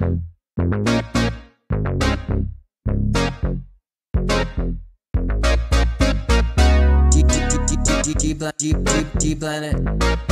Deep, deep, deep, deep, G Planet.